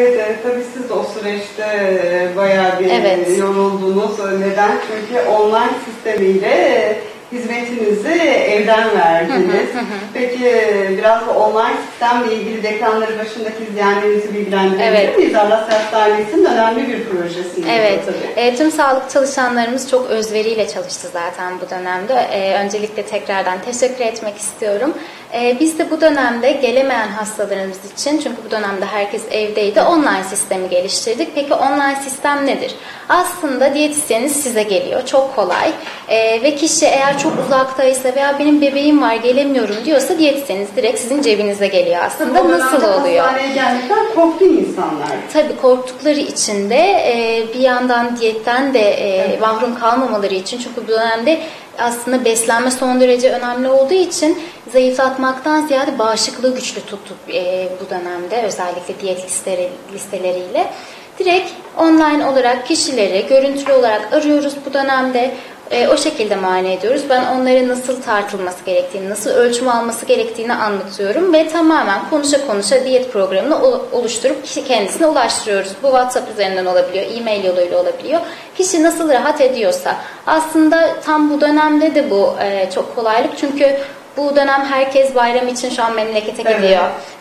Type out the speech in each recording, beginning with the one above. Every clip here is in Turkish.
Evet, evet tabii siz de o süreçte e, bayağı bir Evet. yoruldunuz. Neden? Çünkü online sistemiyle e, hizmetinizi evden verdiniz. Peki e, biraz da online sistemle ilgili ekranları başındaki izleyenlerinizi bilgilendirebilir Evet. miyiz? Alasya Hastanesi'nin önemli bir projesi. Evet, tabii. e, tüm sağlık çalışanlarımız çok özveriyle çalıştı zaten bu dönemde. E, öncelikle tekrardan teşekkür etmek istiyorum. E, biz de bu dönemde gelemeyen hastalarımız için, çünkü bu dönemde herkes evdeydi, online sistemi geliştirdik. Peki online sistem nedir? Aslında diyetisyeniniz size geliyor, çok kolay. E, ve kişi eğer çok uzaktaysa veya benim bebeğim var gelemiyorum diyorsa diyetisyeniniz direkt sizin cebinize geliyor aslında. Nasıl oluyor? Hastaneye gelmekten korktu insanlar. Tabii korktukları için de e, bir yandan diyetten de e, mahrum kalmamaları için çünkü bu dönemde aslında beslenme son derece önemli olduğu için zayıflatmaktan ziyade bağışıklığı güçlü tuttuk e, bu dönemde özellikle diyet listeleri, listeleriyle. Direkt online olarak kişileri görüntülü olarak arıyoruz bu dönemde. E, o şekilde muayene ediyoruz. Ben onların nasıl tartılması gerektiğini, nasıl ölçüm alması gerektiğini anlatıyorum ve tamamen konuşa konuşa diyet programını ol- oluşturup kişi kendisine ulaştırıyoruz. Bu WhatsApp üzerinden olabiliyor, e-mail yoluyla olabiliyor. Kişi nasıl rahat ediyorsa. Aslında tam bu dönemde de bu e, çok kolaylık çünkü bu dönem herkes bayram için şu an memlekete Evet.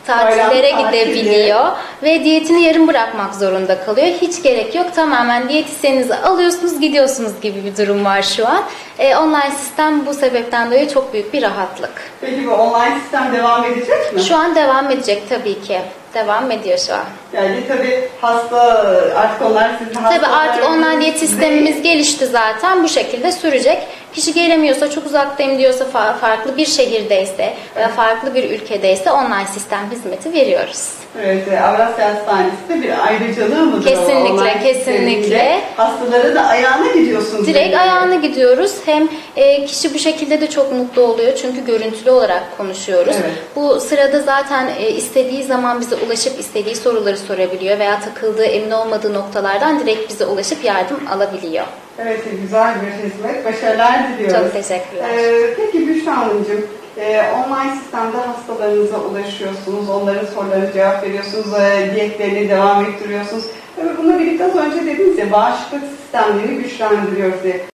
Tatillere Bayram tatili. gidebiliyor ve diyetini yarım bırakmak zorunda kalıyor. Hiç gerek yok. Tamamen diyetisyeninizi alıyorsunuz, gidiyorsunuz gibi bir durum var şu an. E, online sistem bu sebepten dolayı çok büyük bir rahatlık. Peki bu online sistem devam edecek mi? Şu an devam edecek tabii ki. Devam ediyor şu an. Yani tabii hasta artık onlar sizin Tabii artık online diyet sistemimiz gelişti zaten. Bu şekilde sürecek. Kişi gelemiyorsa, çok uzaktayım diyorsa, fa- farklı bir şehirdeyse veya farklı bir ülkedeyse online sistem hizmeti veriyoruz. Evet, e, Avrasya Hastanesi de bir ayrıcalığı mıdır? Kesinlikle, online kesinlikle. Hastalara da ayağına gidiyorsunuz. Direkt böyle. ayağına gidiyoruz. Hem e, kişi bu şekilde de çok mutlu oluyor çünkü görüntülü olarak konuşuyoruz. Evet. Bu sırada zaten e, istediği zaman bize ulaşıp istediği soruları sorabiliyor veya takıldığı, emin olmadığı noktalardan direkt bize ulaşıp yardım alabiliyor. Evet, güzel bir hizmet. Başarılar diliyoruz. Çok teşekkürler. Ee, peki Büşra Hanımcığım, e, online sistemde hastalarınıza ulaşıyorsunuz, onların sorularına cevap veriyorsunuz, e, diyetlerini devam ettiriyorsunuz. Tabii bununla birlikte az önce dediniz ya bağışıklık sistemlerini güçlendiriyoruz diye.